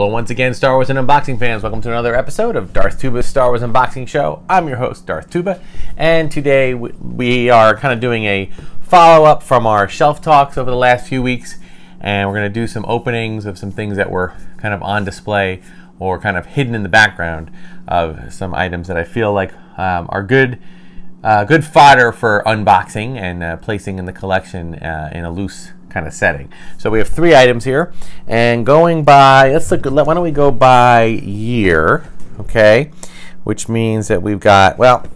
Hello once again, Star Wars and unboxing fans. Welcome to another episode of Darth Tuba's Star Wars Unboxing Show. I'm your host, Darth Tuba, and today we are kind of doing a follow-up from our shelf talks over the last few weeks, and we're going to do some openings of some things that were kind of on display or kind of hidden in the background of some items that I feel like um, are good, uh, good fodder for unboxing and uh, placing in the collection uh, in a loose kind of setting. So we have three items here, and going by, let's look. Why don't we go by year? Okay, which means that we've got well.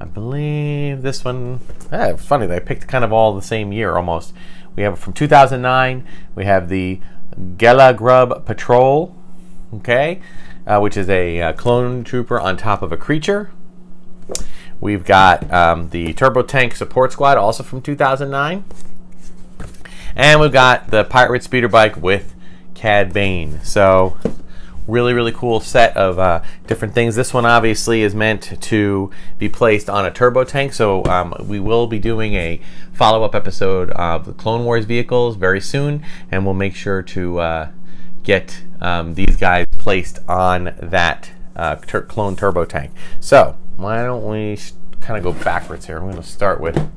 I believe this one. Eh, funny, they picked kind of all the same year almost. We have from 2009. We have the Gelagrub Patrol, okay, uh, which is a uh, clone trooper on top of a creature. We've got um, the Turbo Tank Support Squad, also from 2009. And we've got the Pirate Speeder Bike with Cad Bane. So really, really cool set of uh, different things. This one obviously is meant to be placed on a turbo tank. So um, we will be doing a follow-up episode of the Clone Wars vehicles very soon. And we'll make sure to uh, get um, these guys placed on that uh, tur clone turbo tank. So why don't we kind of go backwards here. I'm going to start with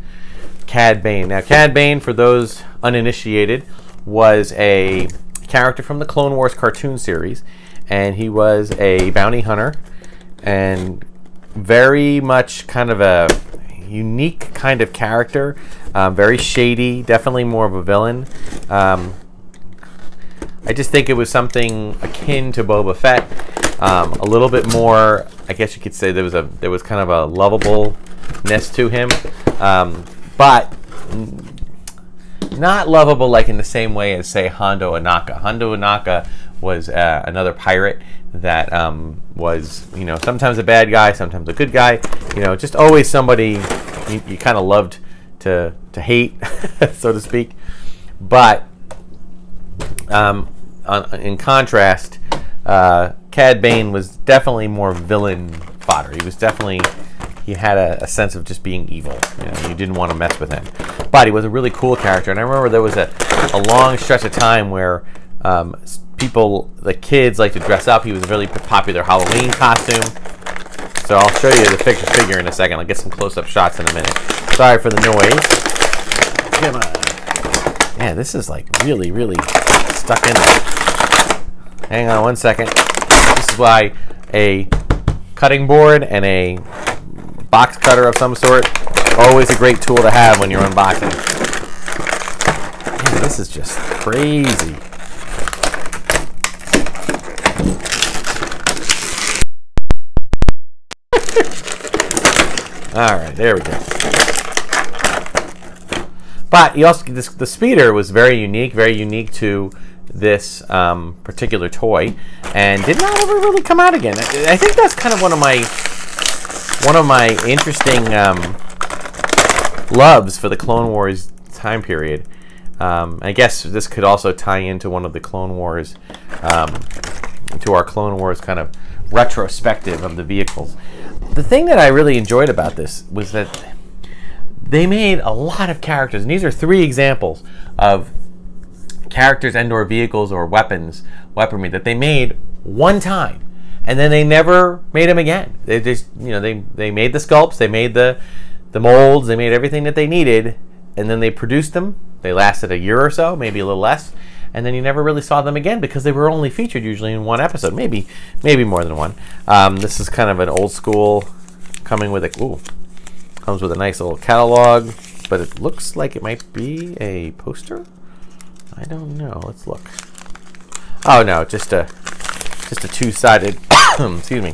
Cad Bane. Now, Cad Bane, for those uninitiated, was a character from the Clone Wars cartoon series, and he was a bounty hunter and very much kind of a unique kind of character, um, very shady, definitely more of a villain. Um, I just think it was something akin to Boba Fett, um, a little bit more. I guess you could say there was a there was kind of a lovableness to him. Um, but not lovable like in the same way as say Hondo Ohnaka. Hondo Ohnaka was uh, another pirate that um, was you know sometimes a bad guy, sometimes a good guy. You know, just always somebody you, you kind of loved to to hate, so to speak. But um, on, in contrast, uh, Cad Bane was definitely more villain fodder. He was definitely he had a, a, sense of just being evil. You, know, you didn't want to mess with him. But he was a really cool character. And I remember there was a, a long stretch of time where um, people, the kids, like to dress up. He was a really popular Halloween costume. So I'll show you the picture figure in a second. I'll get some close-up shots in a minute. Sorry for the noise. Come on. Yeah, this is like really, really stuck in there. Hang on one second. This is why a cutting board and a box cutter of some sort. Always a great tool to have when you're unboxing. Man, this is just crazy. All right, there we go. But you also this, the speeder was very unique, very unique to this um, particular toy, and did not ever really come out again. I, I think that's kind of one of my one of my interesting um, loves for the Clone Wars time period. Um, I guess this could also tie into one of the Clone Wars, um, to our Clone Wars kind of retrospective of the vehicles. The thing that I really enjoyed about this was that they made a lot of characters, and these are three examples of characters and or vehicles or weapons, weaponry that they made one time and then they never made them again. They just, you know, they they made the sculpts, they made the the molds, they made everything that they needed, and then they produced them. They lasted a year or so, maybe a little less, and then you never really saw them again because they were only featured usually in one episode, maybe maybe more than one. Um, this is kind of an old school, coming with a ooh, comes with a nice little catalog, but it looks like it might be a poster. I don't know. Let's look. Oh no, just a just a two-sided, excuse me,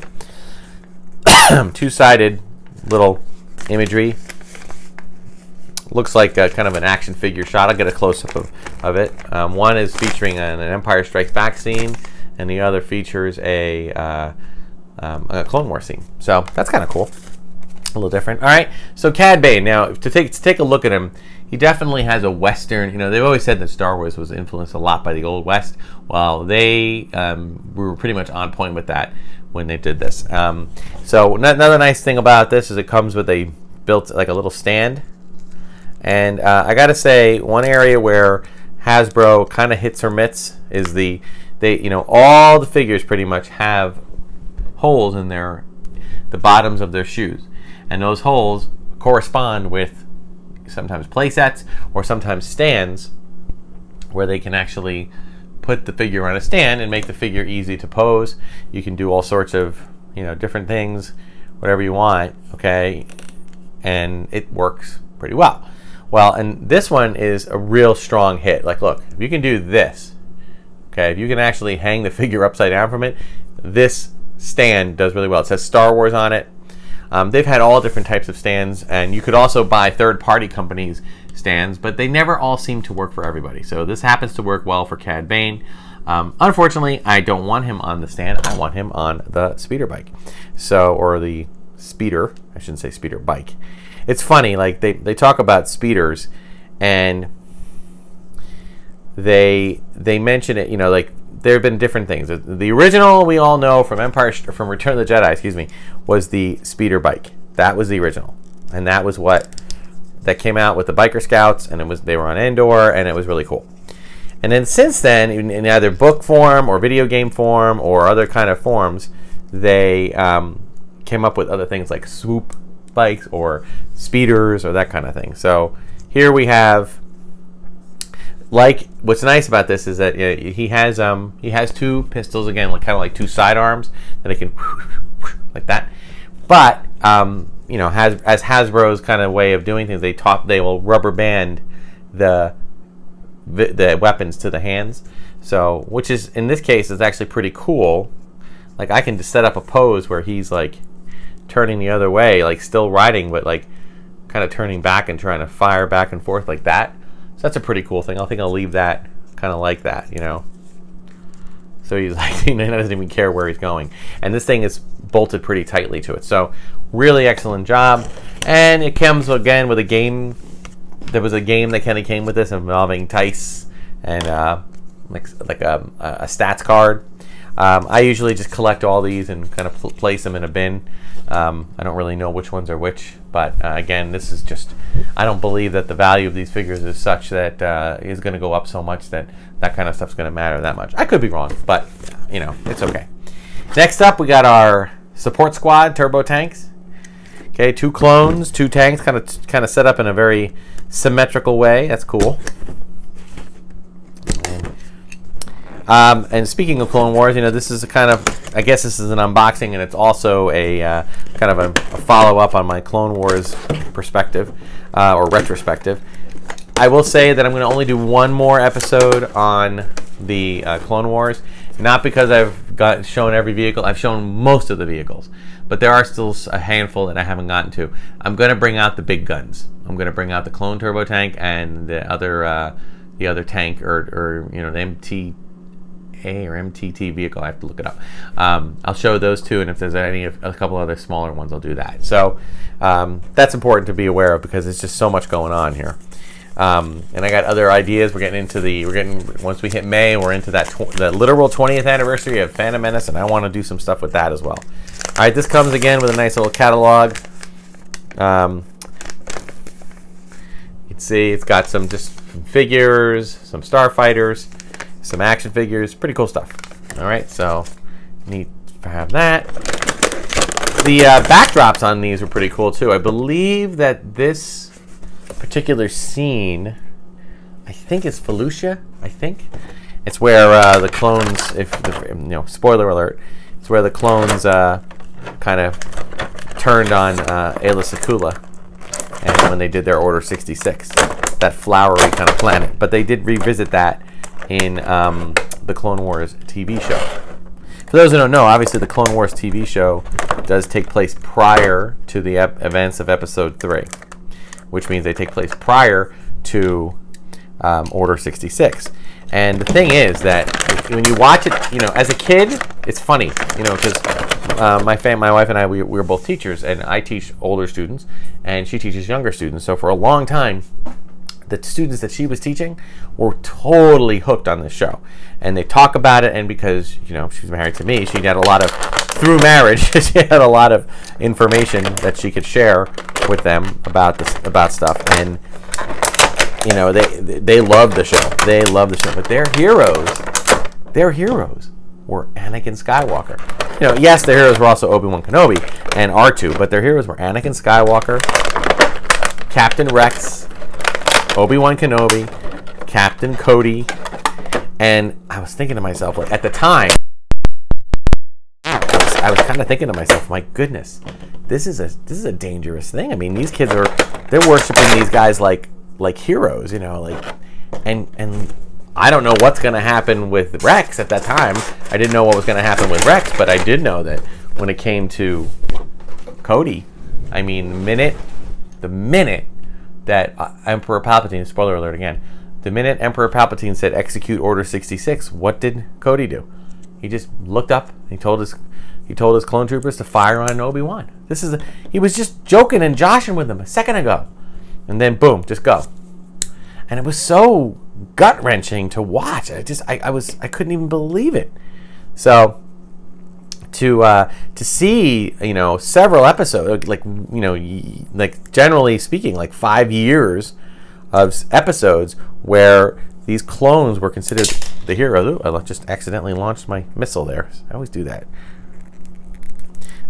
two-sided little imagery. Looks like a, kind of an action figure shot. I'll get a close-up of, of it. Um, one is featuring an, an, Empire Strikes Back scene, and the other features a, uh, um, a Clone War scene. So that's kind of cool. A little different. All right, so Cad Bane. Now, to take, to take a look at him, he definitely has a Western. You know, they've always said that Star Wars was influenced a lot by the Old West. Well, they um, were pretty much on point with that when they did this. Um, so another nice thing about this is it comes with a built like a little stand. And uh, I got to say, one area where Hasbro kind of hits or mitts is the they you know all the figures pretty much have holes in their the bottoms of their shoes, and those holes correspond with sometimes play sets or sometimes stands where they can actually put the figure on a stand and make the figure easy to pose. You can do all sorts of you know different things, whatever you want. Okay, and it works pretty well. Well, and this one is a real strong hit. Like, look, if you can do this, okay, if you can actually hang the figure upside down from it, this stand does really well. It says Star Wars on it. Um, they've had all different types of stands, and you could also buy third-party companies stands, but they never all seem to work for everybody. So this happens to work well for Cad Bane. Um, unfortunately, I don't want him on the stand. I want him on the speeder bike, so or the speeder. I shouldn't say speeder bike. It's funny, like they they talk about speeders, and they they mention it. You know, like there have been different things. The original we all know from Empire from Return of the Jedi, excuse me, was the speeder bike. That was the original, and that was what that came out with the biker scouts, and it was they were on Endor, and it was really cool. And then since then, in, in either book form or video game form or other kind of forms, they um, came up with other things like swoop bikes or speeders or that kind of thing. So here we have like what's nice about this is that he has um he has two pistols again like kind of like two sidearms that he can like that. But um you know has as hasbro's kind of way of doing things they top they will rubber band the the weapons to the hands. So which is in this case is actually pretty cool. Like i can just set up a pose where he's like turning the other way like still riding but like kind of turning back and trying to fire back and forth like that so that's a pretty cool thing. I think I'll leave that kind of like that, you know. So he's like, he doesn't even care where he's going. And this thing is bolted pretty tightly to it. So really excellent job. And it comes again with a game. There was a game that kind of came with this involving Tice and uh, like, like a, a stats card. Um, I usually just collect all these and kind of pl place them in a bin. Um, I don't really know which ones are which, but uh, again, this is just, I don't believe that the value of these figures is such that uh, is going to go up so much that that kind of stuff's going to matter that much. I could be wrong, but you know, it's okay. Next up, we got our support squad turbo tanks. Okay, two clones, two tanks, kind of kind of set up in a very symmetrical way. That's cool. Um, and speaking of Clone Wars, you know, this is a kind of, I guess this is an unboxing, and it's also a uh, kind of a, a follow-up on my Clone Wars perspective uh, or retrospective. I will say that I'm going to only do one more episode on the uh, Clone Wars, not because I've got shown every vehicle. I've shown most of the vehicles, but there are still a handful that I haven't gotten to. I'm going to bring out the big guns. I'm going to bring out the Clone Turbo Tank and the other uh, the other tank or, or you know the MT a or MTT vehicle. I have to look it up. Um, I'll show those two, and if there's any a couple other smaller ones, I'll do that. So um, that's important to be aware of because there's just so much going on here. Um, and I got other ideas. We're getting into the we're getting once we hit May, we're into that the literal 20th anniversary of Phantom Menace, and I want to do some stuff with that as well. All right, this comes again with a nice little catalog. Um, you can see it's got some just figures, some starfighters some action figures, pretty cool stuff. All right, so need to have that. The uh, backdrops on these were pretty cool too. I believe that this particular scene, I think it's Felucia. I think it's where uh, the clones, if the, you know, spoiler alert, it's where the clones uh, kind of turned on uh, and when they did their Order 66, that flowery kind of planet. But they did revisit that in um, the Clone Wars TV show. For those who don't know, obviously the Clone Wars TV show does take place prior to the events of Episode 3, which means they take place prior to um, Order 66. And the thing is that when you watch it, you know, as a kid, it's funny, you know, because uh, my fam, my wife and I, we, we were both teachers, and I teach older students, and she teaches younger students. So for a long time, the students that she was teaching were totally hooked on this show. And they talk about it and because you know she's married to me she had a lot of through marriage she had a lot of information that she could share with them about this about stuff. And you know they they love the show. They love the show. But their heroes their heroes were Anakin Skywalker. You know, yes, their heroes were also Obi Wan Kenobi and R2, but their heroes were Anakin Skywalker, Captain Rex, Obi Wan Kenobi, Captain Cody, and I was thinking to myself, like at the time, I was, was kind of thinking to myself, my goodness, this is a this is a dangerous thing. I mean, these kids are they're worshiping these guys like like heroes, you know, like and and I don't know what's going to happen with Rex at that time. I didn't know what was going to happen with Rex, but I did know that when it came to Cody, I mean, the minute the minute that uh, Emperor Palpatine, spoiler alert again, the minute Emperor Palpatine said execute Order 66, what did Cody do? He just looked up. He told his he told his clone troopers to fire on Obi Wan. This is a, he was just joking and joshing with them a second ago, and then boom, just go. And it was so gut wrenching to watch. I just I, I was I couldn't even believe it. So to uh, to see you know several episodes like you know like generally speaking like five years of episodes where these clones were considered the hero. Ooh, I just accidentally launched my missile there. I always do that.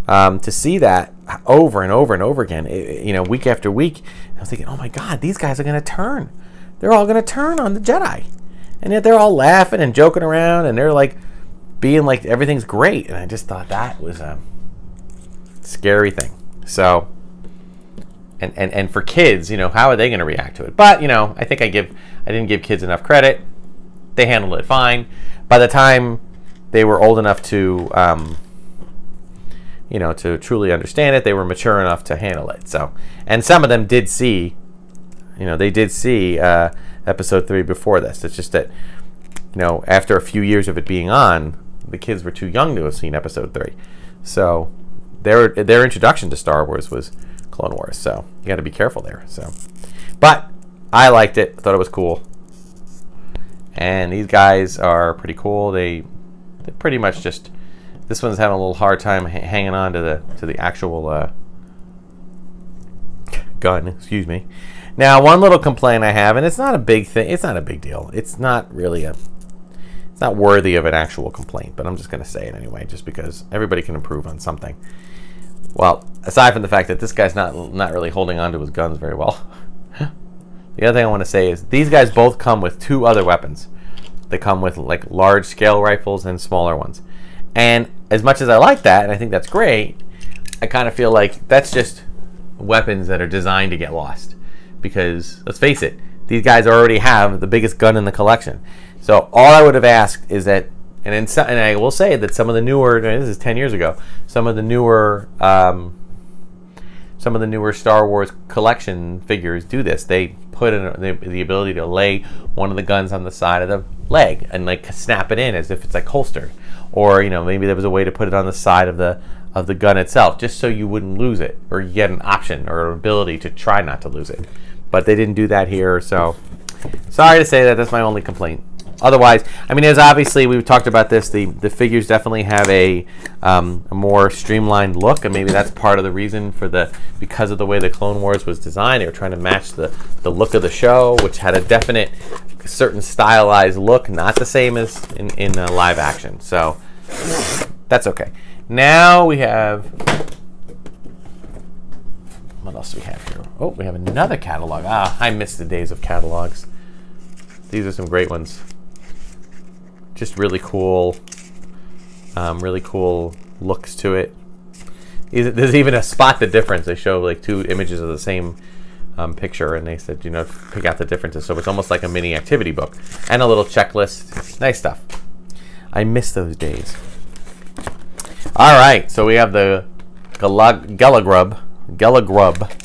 Um, to see that over and over and over again, it, you know, week after week, I was thinking, oh my God, these guys are going to turn. They're all going to turn on the Jedi. And yet they're all laughing and joking around and they're like being like everything's great. And I just thought that was a scary thing. So, and, and, and for kids, you know, how are they going to react to it? But, you know, I think I give, I didn't give kids enough credit. They handled it fine. By the time they were old enough to, um, you know, to truly understand it, they were mature enough to handle it. So, and some of them did see, you know, they did see uh, episode three before this. It's just that, you know, after a few years of it being on, the kids were too young to have seen episode three. So, their their introduction to Star Wars was Clone Wars. So you got to be careful there. So, but I liked it. Thought it was cool. And these guys are pretty cool. They they pretty much just this one's having a little hard time hanging on to the to the actual uh, gun. Excuse me. Now, one little complaint I have, and it's not a big thing. It's not a big deal. It's not really a. Not worthy of an actual complaint, but I'm just going to say it anyway, just because everybody can improve on something. Well, aside from the fact that this guy's not not really holding on to his guns very well. the other thing I want to say is these guys both come with two other weapons. They come with like large scale rifles and smaller ones. And as much as I like that, and I think that's great, I kind of feel like that's just weapons that are designed to get lost. Because let's face it, these guys already have the biggest gun in the collection. So all I would have asked is that, and in and I will say that some of the newer, this is ten years ago, some of the newer, um, some of the newer Star Wars collection figures do this. They put in the, the ability to lay one of the guns on the side of the leg and like snap it in as if it's like holstered or you know maybe there was a way to put it on the side of the of the gun itself just so you wouldn't lose it or you get an option or an ability to try not to lose it but they didn't do that here so sorry to say that that's my only complaint otherwise i mean as obviously we've talked about this the the figures definitely have a, um, a more streamlined look and maybe that's part of the reason for the because of the way the clone wars was designed they were trying to match the the look of the show which had a definite certain stylized look, not the same as in, in uh, live action. So that's okay. Now we have. What else do we have here? Oh, we have another catalog. Ah, I miss the days of catalogs. These are some great ones. Just really cool, um, really cool looks to it. There's even a spot the difference. They show like two images of the same um, picture and they said, you know, pick out the differences. So it's almost like a mini activity book and a little checklist. Nice stuff. I miss those days. All right, so we have the Gelagrub, Gelagrub,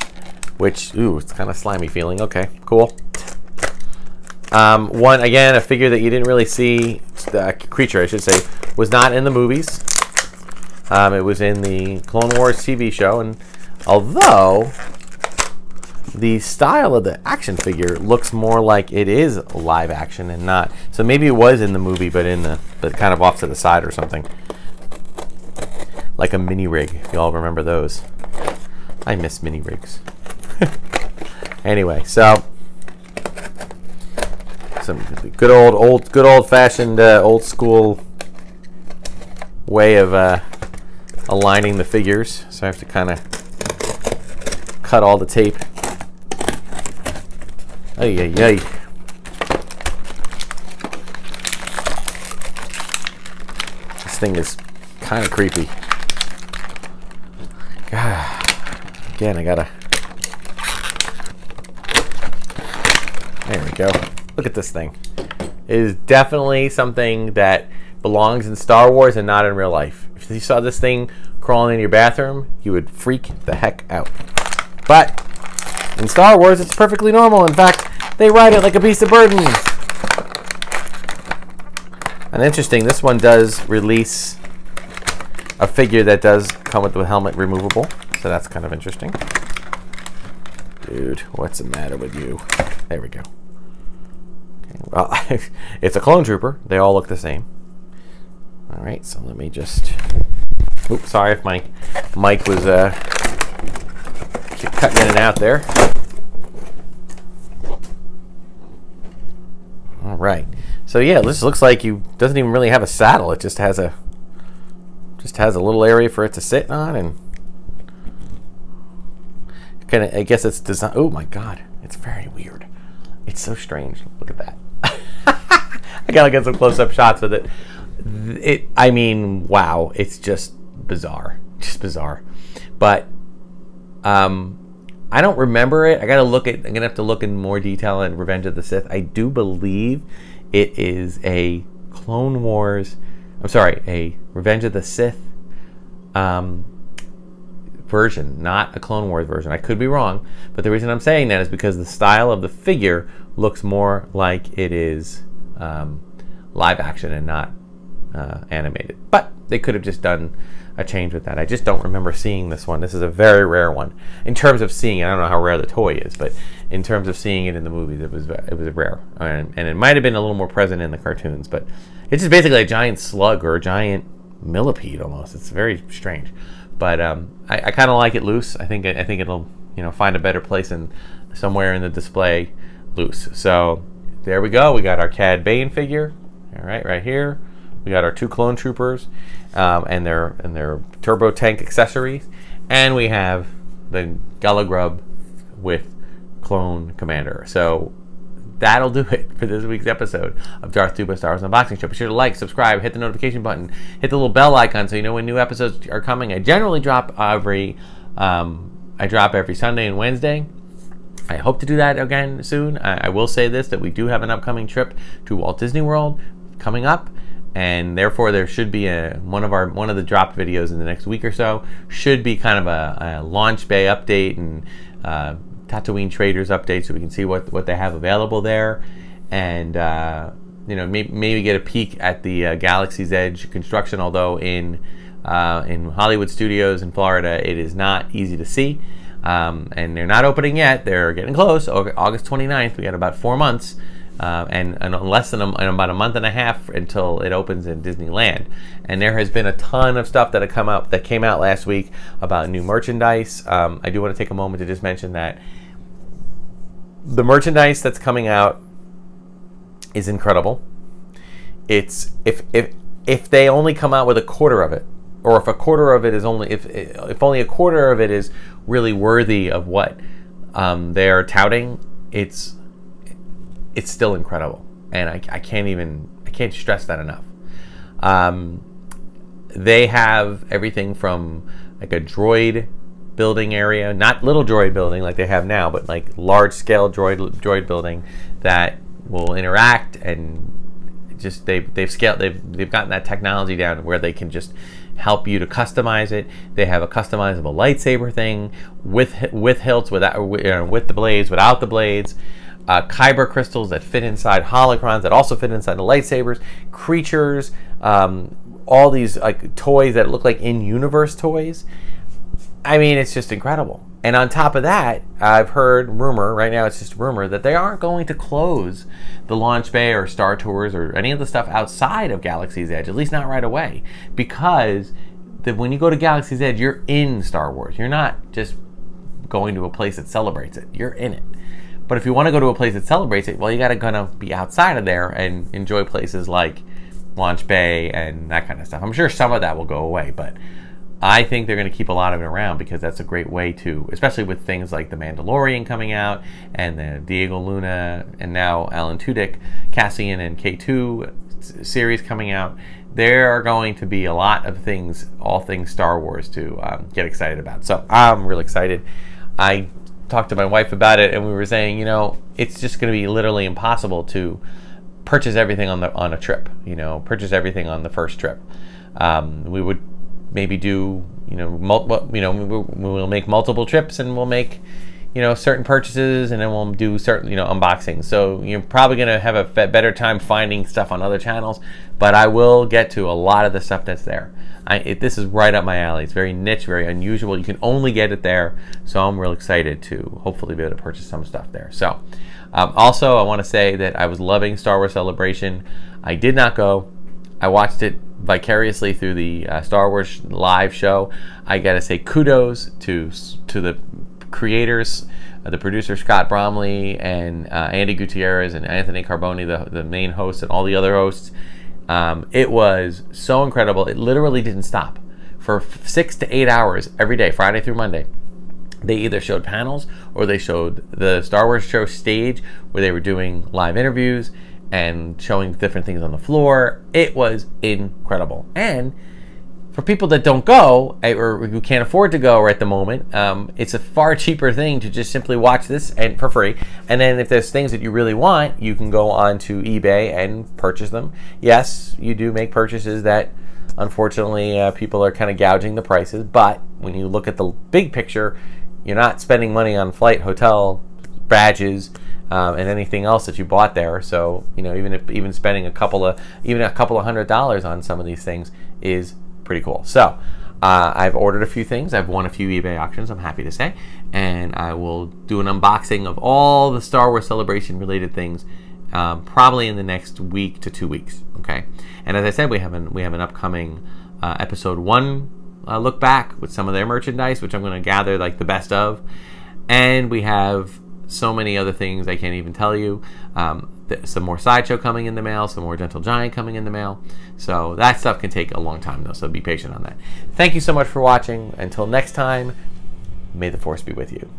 which, ooh, it's kind of slimy feeling. Okay, cool. Um, one, again, a figure that you didn't really see, the creature, I should say, was not in the movies. Um, it was in the Clone Wars TV show, and although the style of the action figure looks more like it is live action and not. So maybe it was in the movie, but in the but kind of off to the side or something, like a mini rig. If y'all remember those, I miss mini rigs. anyway, so some good old, old, good old fashioned, uh, old school way of uh, aligning the figures. So I have to kind of cut all the tape. Ay, ay, ay. This thing is kind of creepy. God. Again, I gotta. There we go. Look at this thing. It is definitely something that belongs in Star Wars and not in real life. If you saw this thing crawling in your bathroom, you would freak the heck out. But in Star Wars, it's perfectly normal. In fact, they ride it like a beast of burden. And interesting, this one does release a figure that does come with the helmet removable. So that's kind of interesting. Dude, what's the matter with you? There we go. Okay, well, it's a clone trooper. They all look the same. All right, so let me just. Oops, sorry if my mic was uh, cutting in and out there. All right. So yeah, this looks like you doesn't even really have a saddle. It just has a just has a little area for it to sit on and kind of I guess it's designed oh my god it's very weird. It's so strange. Look at that. I gotta get some close-up shots with it. It I mean wow it's just bizarre just bizarre. But um I don't remember it. I gotta look at I'm gonna have to look in more detail in Revenge of the Sith. I do believe it is a Clone Wars I'm sorry a Revenge of the Sith um version, not a Clone Wars version. I could be wrong, but the reason I'm saying that is because the style of the figure looks more like it is um, live action and not uh, animated. But they could have just done a change with that. I just don't remember seeing this one. This is a very rare one in terms of seeing it. I don't know how rare the toy is, but in terms of seeing it in the movies, it was it was rare, and, and it might have been a little more present in the cartoons. But it's just basically a giant slug or a giant millipede almost. It's very strange. But um, I, I kind of like it loose. I think I think it'll you know find a better place in somewhere in the display loose. So there we go. We got our Cad Bane figure. All right, right here. We got our two clone troopers um, and their and their turbo tank accessories, and we have the Gelagrub with clone commander. So that'll do it for this week's episode of Darth Tuba Star Wars Unboxing Show. Be sure to like, subscribe, hit the notification button, hit the little bell icon so you know when new episodes are coming. I generally drop every um, I drop every Sunday and Wednesday. I hope to do that again soon. I, I will say this that we do have an upcoming trip to Walt Disney World coming up and therefore there should be a one of our one of the dropped videos in the next week or so should be kind of a, a launch bay update and uh, Tatooine traders update so we can see what, what they have available there. And, uh, you know, maybe, maybe, get a peek at the uh, Galaxy's Edge construction, although in, uh, in Hollywood studios in Florida, it is not easy to see. Um, and they're not opening yet. They're getting close. August 29th, we got about four months. Uh, and, and, less than a, about a month and a half until it opens in Disneyland. And there has been a ton of stuff that have come out that came out last week about new merchandise. Um, I do want to take a moment to just mention that the merchandise that's coming out is incredible. It's if if if they only come out with a quarter of it, or if a quarter of it is only if if only a quarter of it is really worthy of what um, they are touting, it's it's still incredible, and I, I can't even I can't stress that enough. Um, they have everything from like a droid building area, not little droid building like they have now, but like large scale droid droid building that will interact and just they've they've scaled they've they've gotten that technology down where they can just help you to customize it. They have a customizable lightsaber thing with with hilts without with the blades without the blades. Uh, kyber crystals that fit inside holocrons that also fit inside the lightsabers, creatures, um, all these like toys that look like in-universe toys. I mean, it's just incredible. And on top of that, I've heard rumor, right now it's just rumor, that they aren't going to close the launch bay or Star Tours or any of the stuff outside of Galaxy's Edge, at least not right away. Because when you go to Galaxy's Edge, you're in Star Wars. You're not just going to a place that celebrates it, you're in it. But if you want to go to a place that celebrates it, well, you got to kind of be outside of there and enjoy places like Launch Bay and that kind of stuff. I'm sure some of that will go away, but I think they're going to keep a lot of it around because that's a great way to, especially with things like The Mandalorian coming out and the Diego Luna and now Alan Tudyk, Cassian and K2 series coming out. There are going to be a lot of things, all things Star Wars to um, get excited about. So I'm really excited. I talked to my wife about it and we were saying, you know, it's just going to be literally impossible to purchase everything on the on a trip. You know, purchase everything on the first trip. Um, we would maybe do you know mul- you know we'll make multiple trips and we'll make you know certain purchases and then we'll do certain you know unboxings. So you're probably going to have a better time finding stuff on other channels but i will get to a lot of the stuff that's there. I, it, this is right up my alley. It's very niche very unusual. You can only get it there so i'm real excited to hopefully be able to purchase some stuff there. So um, also i want to say that i was loving star wars celebration. I did not go. I watched it vicariously through the uh, Star Wars live show. I gotta say kudos to to the creators, uh, the producer Scott Bromley and uh, Andy Gutierrez and Anthony Carboni, the the main host, and all the other hosts. Um, it was so incredible. It literally didn't stop for six to eight hours every day, Friday through Monday. They either showed panels or they showed the Star Wars show stage where they were doing live interviews and showing different things on the floor. It was incredible. And for people that don't go eh, or who can't afford to go at the moment, um, it's a far cheaper thing to just simply watch this and for free. And then if there's things that you really want, you can go on to eBay and purchase them. Yes, you do make purchases that unfortunately uh, people are kind of gouging the prices, but when you look at the big picture, you're not spending money on flight, hotel, badges, um, and anything else that you bought there. So you know, even if even spending a couple of even a couple of hundred dollars on some of these things is pretty cool. So. Uh, I've ordered a few things. I've won a few eBay auctions, I'm happy to say. And I will do an unboxing of all the Star Wars Celebration related things um, probably in the next week to two weeks. Okay. And as I said, we have an, we have an upcoming uh, episode one uh, look back with some of their merchandise, which I'm going to gather like the best of. And we have so many other things I can't even tell you. Um, some more sideshow coming in the mail, some more Gentle Giant coming in the mail. So that stuff can take a long time though, so be patient on that. Thank you so much for watching. Until next time, may the force be with you.